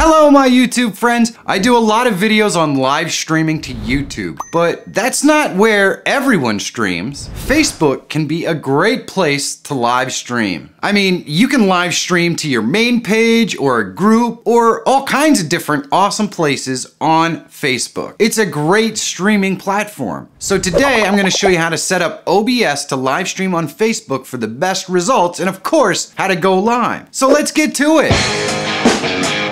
Hello, my YouTube friends. I do a lot of videos on live streaming to YouTube, but that's not where everyone streams. Facebook can be a great place to live stream. I mean, you can live stream to your main page or a group or all kinds of different awesome places on Facebook. It's a great streaming platform. So today I'm gonna show you how to set up OBS to live stream on Facebook for the best results and of course, how to go live. So let's get to it.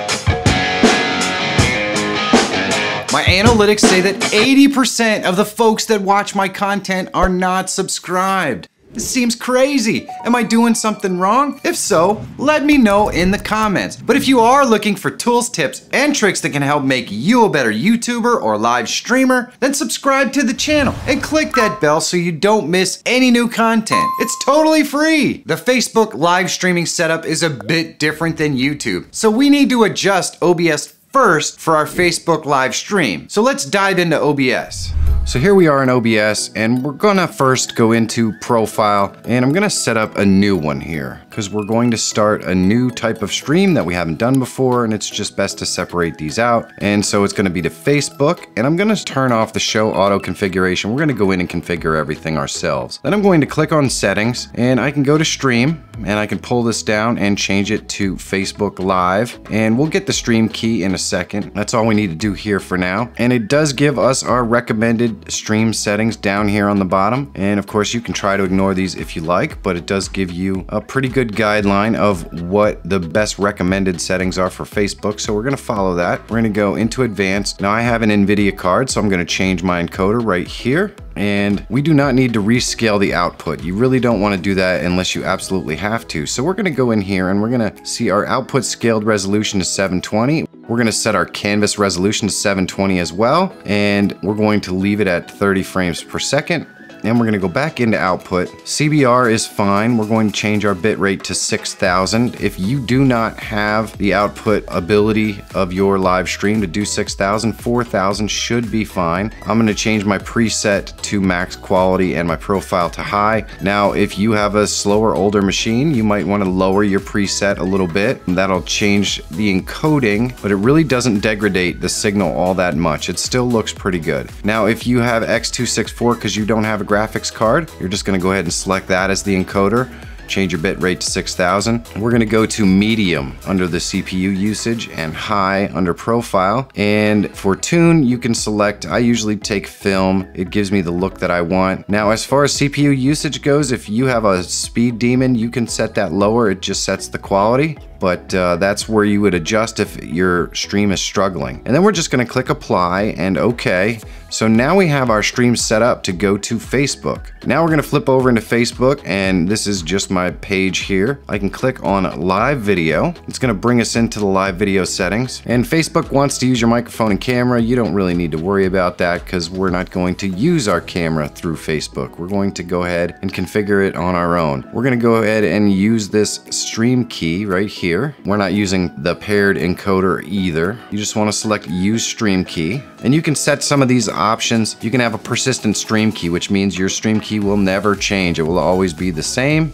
My analytics say that 80% of the folks that watch my content are not subscribed. This seems crazy. Am I doing something wrong? If so, let me know in the comments. But if you are looking for tools, tips, and tricks that can help make you a better YouTuber or live streamer, then subscribe to the channel and click that bell so you don't miss any new content. It's totally free. The Facebook live streaming setup is a bit different than YouTube, so we need to adjust OBS first for our Facebook live stream. So let's dive into OBS. So here we are in OBS and we're gonna first go into profile and I'm gonna set up a new one here because we're going to start a new type of stream that we haven't done before and it's just best to separate these out. And so it's gonna be to Facebook and I'm gonna turn off the show auto configuration. We're gonna go in and configure everything ourselves. Then I'm going to click on settings and I can go to stream and I can pull this down and change it to Facebook Live and we'll get the stream key in a second. That's all we need to do here for now. And it does give us our recommended stream settings down here on the bottom. And of course you can try to ignore these if you like, but it does give you a pretty good guideline of what the best recommended settings are for Facebook. So we're gonna follow that. We're gonna go into advanced. Now I have an NVIDIA card, so I'm gonna change my encoder right here and we do not need to rescale the output. You really don't want to do that unless you absolutely have to. So we're going to go in here and we're going to see our output scaled resolution to 720. We're going to set our canvas resolution to 720 as well, and we're going to leave it at 30 frames per second. And we're gonna go back into output. CBR is fine. We're going to change our bitrate to 6000. If you do not have the output ability of your live stream to do 6000, 4000 should be fine. I'm gonna change my preset to max quality and my profile to high. Now, if you have a slower, older machine, you might wanna lower your preset a little bit. That'll change the encoding, but it really doesn't degrade the signal all that much. It still looks pretty good. Now, if you have X264 because you don't have a graphics card. You're just gonna go ahead and select that as the encoder change your bit rate to 6000. We're gonna go to medium under the CPU usage and high under profile. And for tune, you can select, I usually take film. It gives me the look that I want. Now, as far as CPU usage goes, if you have a speed demon, you can set that lower. It just sets the quality but uh, that's where you would adjust if your stream is struggling. And then we're just gonna click apply and okay. So now we have our stream set up to go to Facebook. Now we're gonna flip over into Facebook and this is just my page here. I can click on live video. It's gonna bring us into the live video settings. And Facebook wants to use your microphone and camera. You don't really need to worry about that because we're not going to use our camera through Facebook. We're going to go ahead and configure it on our own. We're gonna go ahead and use this stream key right here here. We're not using the paired encoder either. You just want to select use stream key and you can set some of these options. You can have a persistent stream key, which means your stream key will never change. It will always be the same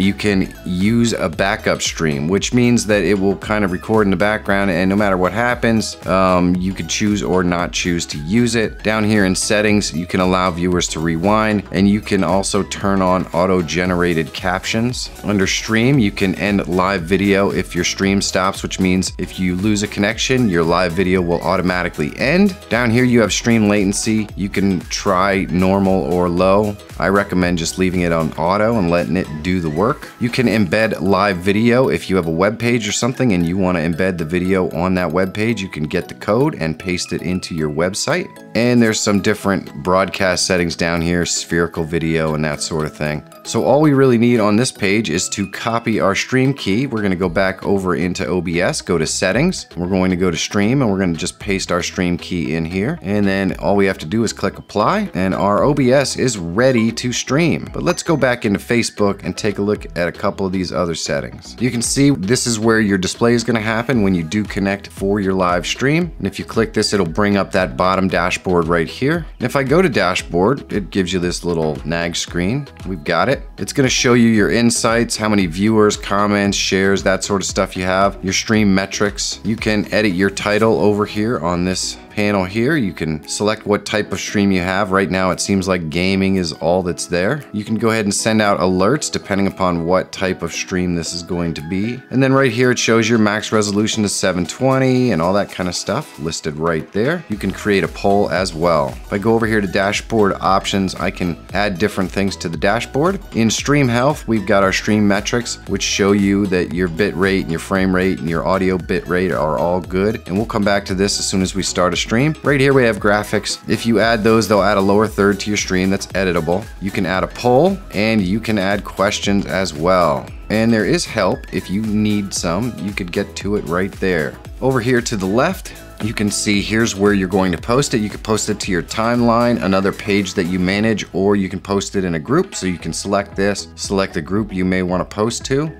you can use a backup stream, which means that it will kind of record in the background and no matter what happens, um, you could choose or not choose to use it. Down here in settings, you can allow viewers to rewind and you can also turn on auto-generated captions. Under stream, you can end live video if your stream stops, which means if you lose a connection, your live video will automatically end. Down here, you have stream latency. You can try normal or low. I recommend just leaving it on auto and letting it do the work work. You can embed live video if you have a web page or something and you want to embed the video on that web page. You can get the code and paste it into your website. And there's some different broadcast settings down here, spherical video and that sort of thing. So all we really need on this page is to copy our stream key. We're going to go back over into OBS, go to settings. We're going to go to stream and we're going to just paste our stream key in here. And then all we have to do is click apply and our OBS is ready to stream. But let's go back into Facebook and take a look at a couple of these other settings. You can see this is where your display is gonna happen when you do connect for your live stream. And if you click this, it'll bring up that bottom dashboard right here. And if I go to dashboard, it gives you this little nag screen. We've got it. It's gonna show you your insights, how many viewers, comments, shares, that sort of stuff you have, your stream metrics. You can edit your title over here on this panel here, you can select what type of stream you have. Right now it seems like gaming is all that's there. You can go ahead and send out alerts depending upon what type of stream this is going to be. And then right here it shows your max resolution to 720 and all that kind of stuff listed right there. You can create a poll as well. If I go over here to dashboard options, I can add different things to the dashboard. In stream health, we've got our stream metrics, which show you that your bit rate and your frame rate and your audio bit rate are all good. And we'll come back to this as soon as we start a stream. Right here we have graphics. If you add those, they'll add a lower third to your stream that's editable. You can add a poll and you can add questions as well. And there is help. If you need some, you could get to it right there. Over here to the left, you can see here's where you're going to post it. You can post it to your timeline, another page that you manage, or you can post it in a group. So you can select this, select the group you may want to post to,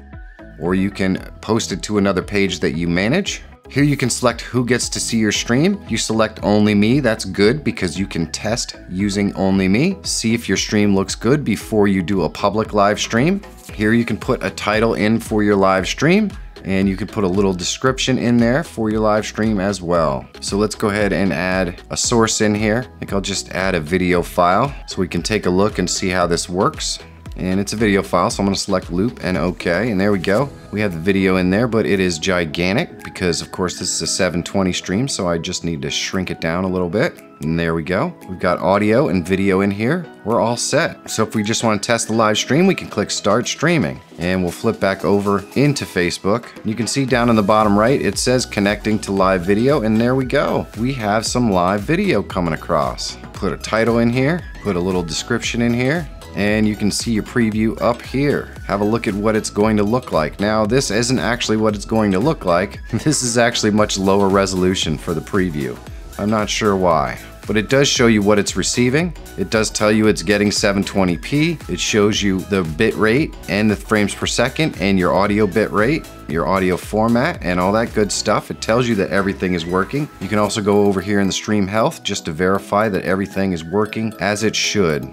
or you can post it to another page that you manage. Here you can select who gets to see your stream. You select only me, that's good because you can test using only me. See if your stream looks good before you do a public live stream. Here you can put a title in for your live stream and you can put a little description in there for your live stream as well. So let's go ahead and add a source in here. I think I'll just add a video file so we can take a look and see how this works and it's a video file so I'm gonna select loop and OK. And there we go. We have the video in there but it is gigantic because of course this is a 720 stream so I just need to shrink it down a little bit. And there we go. We've got audio and video in here. We're all set. So if we just want to test the live stream we can click start streaming. And we'll flip back over into Facebook. You can see down in the bottom right it says connecting to live video and there we go. We have some live video coming across. Put a title in here put a little description in here and you can see your preview up here. Have a look at what it's going to look like. Now this isn't actually what it's going to look like. This is actually much lower resolution for the preview. I'm not sure why. But it does show you what it's receiving. It does tell you it's getting 720p. It shows you the bit rate and the frames per second and your audio bit rate, your audio format and all that good stuff. It tells you that everything is working. You can also go over here in the stream health just to verify that everything is working as it should.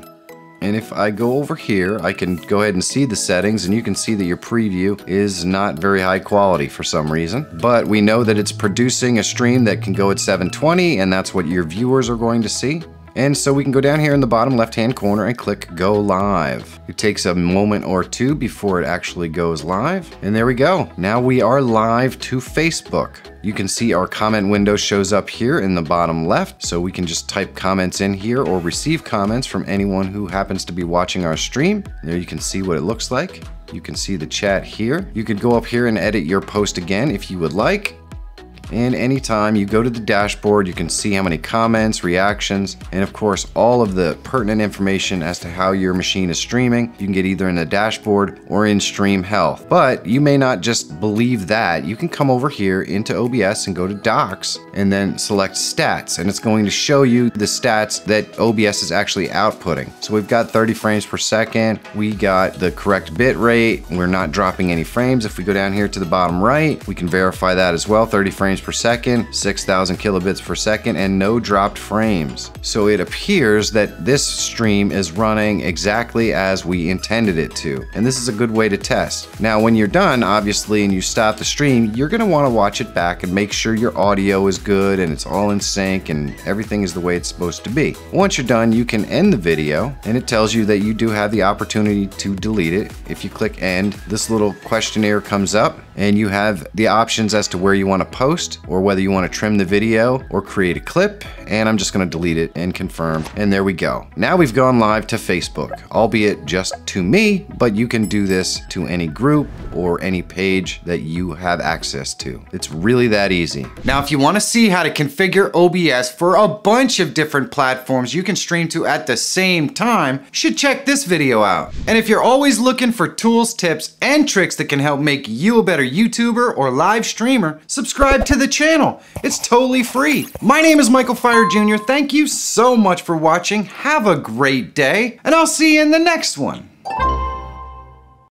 And if I go over here, I can go ahead and see the settings and you can see that your preview is not very high quality for some reason. But we know that it's producing a stream that can go at 720 and that's what your viewers are going to see. And so we can go down here in the bottom left hand corner and click go live. It takes a moment or two before it actually goes live. And there we go. Now we are live to Facebook. You can see our comment window shows up here in the bottom left. So we can just type comments in here or receive comments from anyone who happens to be watching our stream. There you can see what it looks like. You can see the chat here. You could go up here and edit your post again if you would like. And anytime you go to the dashboard, you can see how many comments, reactions, and of course, all of the pertinent information as to how your machine is streaming. You can get either in the dashboard or in Stream Health. But you may not just believe that. You can come over here into OBS and go to Docks and then select Stats. And it's going to show you the stats that OBS is actually outputting. So we've got 30 frames per second. We got the correct bit rate. We're not dropping any frames. If we go down here to the bottom right, we can verify that as well. 30 frames frames per second, 6,000 kilobits per second, and no dropped frames. So it appears that this stream is running exactly as we intended it to. And this is a good way to test. Now, when you're done, obviously, and you stop the stream, you're gonna wanna watch it back and make sure your audio is good and it's all in sync and everything is the way it's supposed to be. Once you're done, you can end the video and it tells you that you do have the opportunity to delete it. If you click end, this little questionnaire comes up and you have the options as to where you want to post or whether you want to trim the video or create a clip and I'm just going to delete it and confirm and there we go. Now we've gone live to Facebook, albeit just to me, but you can do this to any group or any page that you have access to. It's really that easy. Now if you want to see how to configure OBS for a bunch of different platforms you can stream to at the same time, you should check this video out. And if you're always looking for tools, tips, and tricks that can help make you a better YouTuber or live streamer, subscribe to the channel. It's totally free. My name is Michael Feyrer Jr. Thank you so much for watching. Have a great day, and I'll see you in the next one.